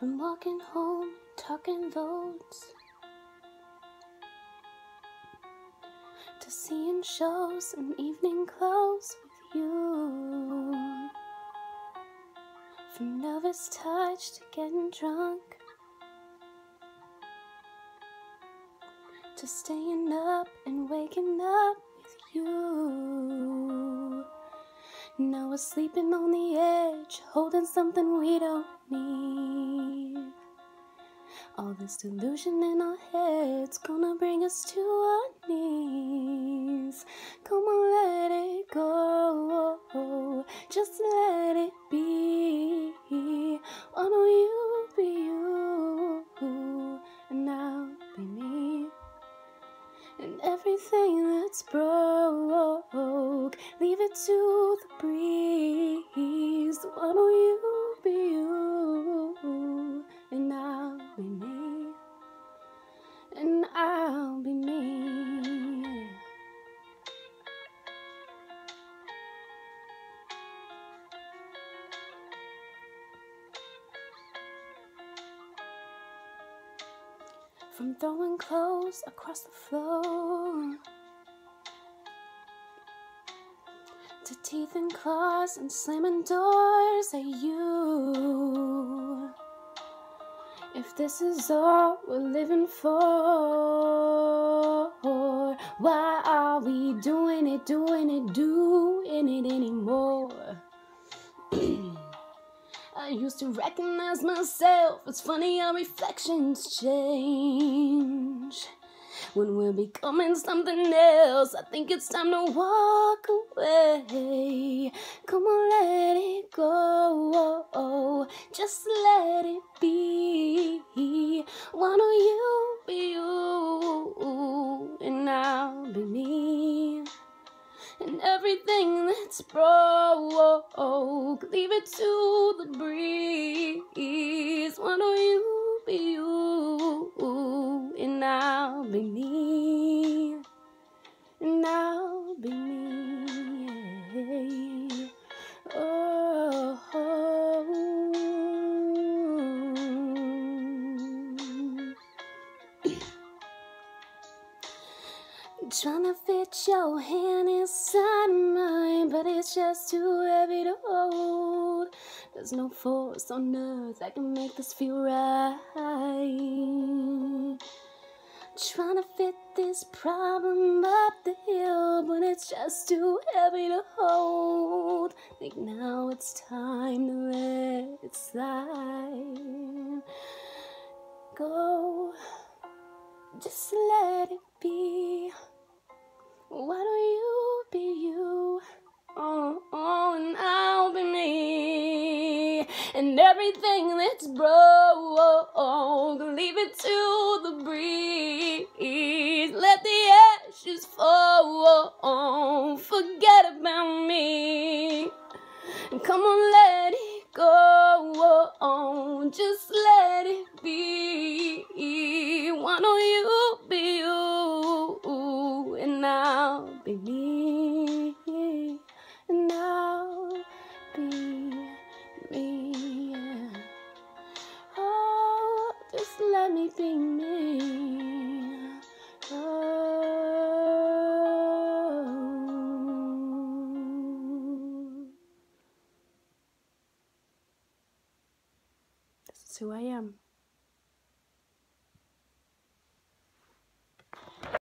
From walking home, talking votes, to seeing shows and evening clothes with you. From nervous touch to getting drunk, to staying up and waking up with you. Now we're sleeping on the edge, holding something we don't need. All this delusion in our heads gonna bring us to our knees. Come on, let it go. Just let it be. Why don't you be you? And I'll be me. And everything that's broke, leave it to From throwing clothes across the floor to teeth and claws and slamming doors at you. If this is all we're living for, why are we doing it, doing it, doing it anymore? I used to recognize myself. It's funny how reflections change. When we're becoming something else, I think it's time to walk away. Come on, let it go. Just let it be. Why don't you be you? And I'll be me everything that's broke, leave it to the breeze. Trying to fit your hand inside mine, but it's just too heavy to hold. There's no force on earth that can make this feel right. Trying to fit this problem up the hill, but it's just too heavy to hold. Think now it's time to let it slide. Go, just let it be. Why don't you be you? Oh, oh, and I'll be me. And everything that's broke, leave it to the breeze. Let the ashes fall. Forget about me. Come on, let it go. Just let it be. Why don't you be me. Oh. This is who I am.